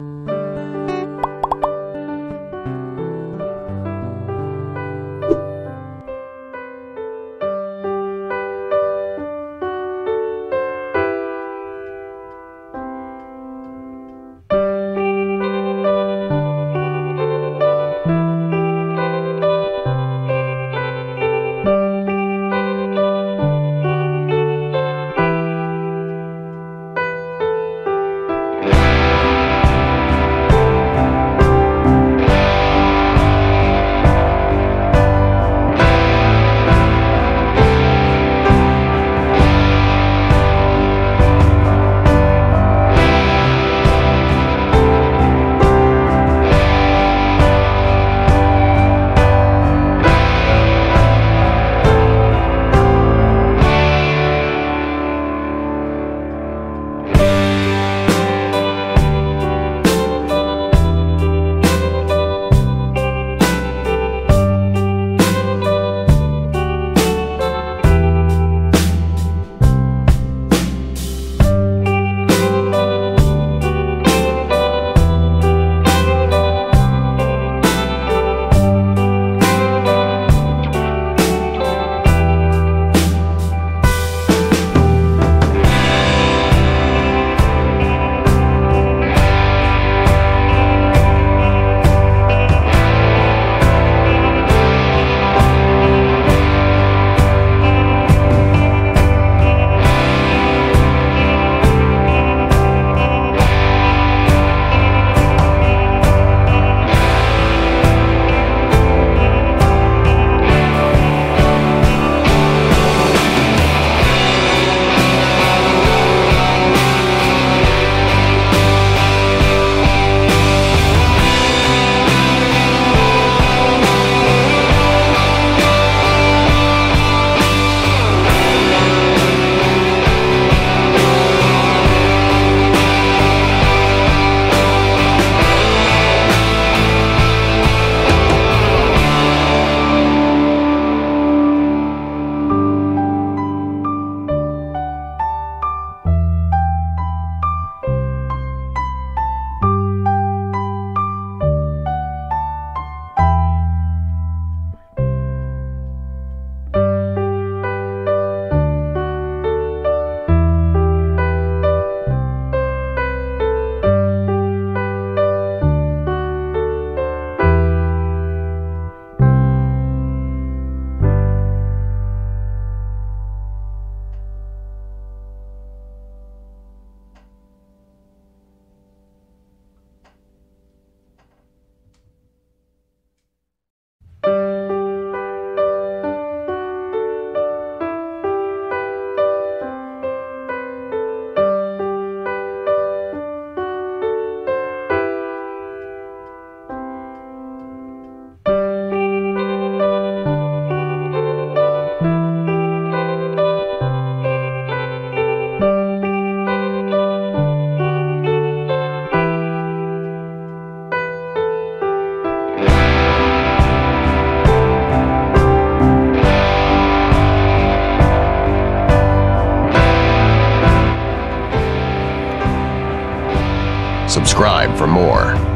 Subscribe for more.